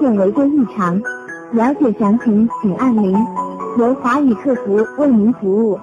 现违规异常了解详情请按零由华语客服为您服务。